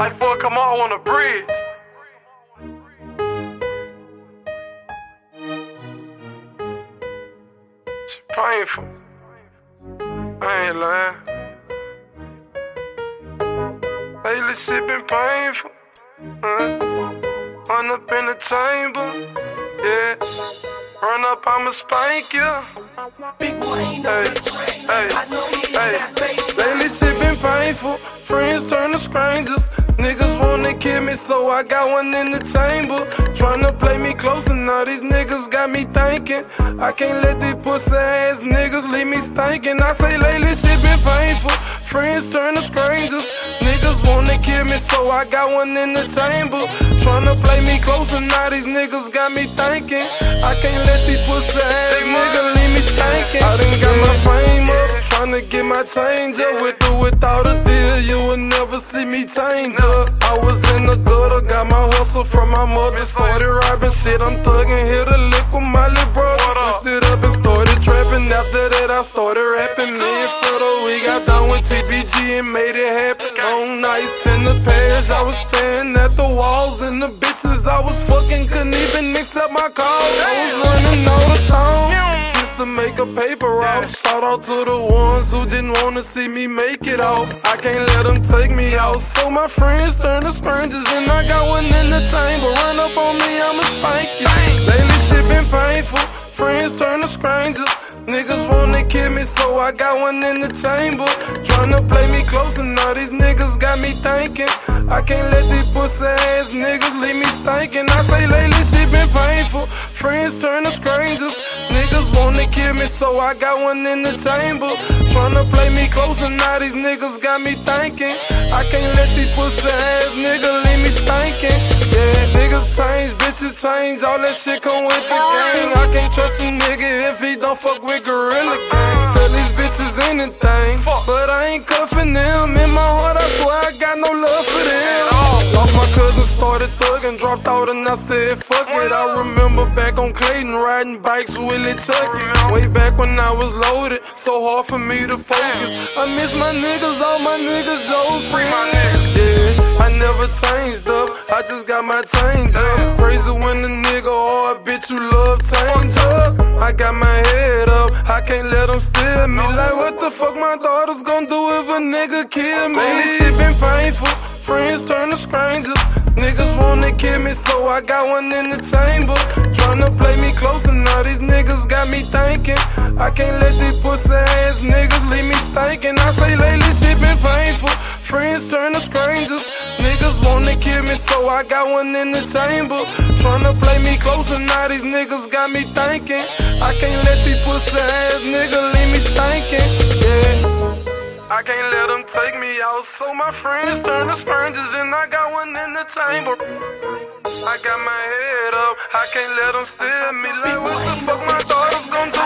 Like boy, come on on a bridge. It's painful. I ain't lying. Lately shit been painful. Uh, run up in the chamber. Yeah. Run up, I'ma spank you. Big Hey, on the hey, I know he in hey. bass. Lately shit painful. Friends turn to strangers. Niggas wanna kill me, so I got one in the chamber. Tryna play me close, and now these niggas got me thinking. I can't let these pussy ass niggas leave me stinking. I say lately shit been painful. Friends turn to strangers. Niggas wanna kill me, so I got one in the chamber. Tryna play me close, and now these niggas got me thinking. I can't let these pussy ass niggas leave me stinking. I done got my fame up, my change up. With or without a deal, you will never see me change up. I was in the gutter, got my hustle from my mother. Started robbing shit, I'm thugging, hit a lick with my little brother. Stood up and started trapping. After that, I started rapping. Me and Fredo, we got down with TBG and made it happen. Long nights in the pairs, I was staring at the walls and the bitches I was fucking couldn't even accept my calls. I was running all the time just to make a paper route. Shout out to the who didn't wanna see me make it out. I can't let them take me out. So my friends turn to strangers, and I got one in the chamber. Run up on me, I'ma spank you. Lately shit been painful. Friends turn to strangers. Niggas wanna kill me, so I got one in the chamber. Tryna play me close, and all these niggas got me thinking. I can't let these pussy ass niggas leave me stinking. I say lately shit been painful. Friends turn to strangers. Niggas wanna kill me, so I got one in the chamber. Tryna play me close, and now these niggas got me thinking. I can't let these pussy ass niggas leave me stinking. Yeah, niggas change, bitches change, all that shit come with the gang. I can't trust a nigga if he don't fuck with Gorilla Gang. Tell these bitches anything, but I ain't cuffing them. In my heart, I swear I got no love for them. Lost my cousin, started thugging, dropped out, and I said, fuck it. I remember back on Clayton, riding bikes, with Willie Chucky. Way back when I was loaded, so hard for me to focus. I miss my niggas, all my niggas, those friends. Yeah, I never changed up, I just got my change up. Crazy when the nigga hard, bitch, you love change up. I got my head up, I can't let them steal me. Like, what the fuck my daughter's gonna do if a nigga kill me? This shit been painful, friends turn to strangers. Niggas wanna kill me, so I got one in the chamber. Tryna play me close, and now these niggas got me thinking. I can't let these pussy ass niggas leave me stinking. I say lately shit been painful. Friends turn to strangers. Niggas wanna kill me, so I got one in the chamber. Tryna play me close, and now these niggas got me thinking. I can't let these pussy ass niggas leave me stinking. Yeah. I can't let them take me out, so my friends turn to strangers, and I got one in the chamber. I got my head up, I can't let them steal me. Like, what the fuck my daughter's gonna do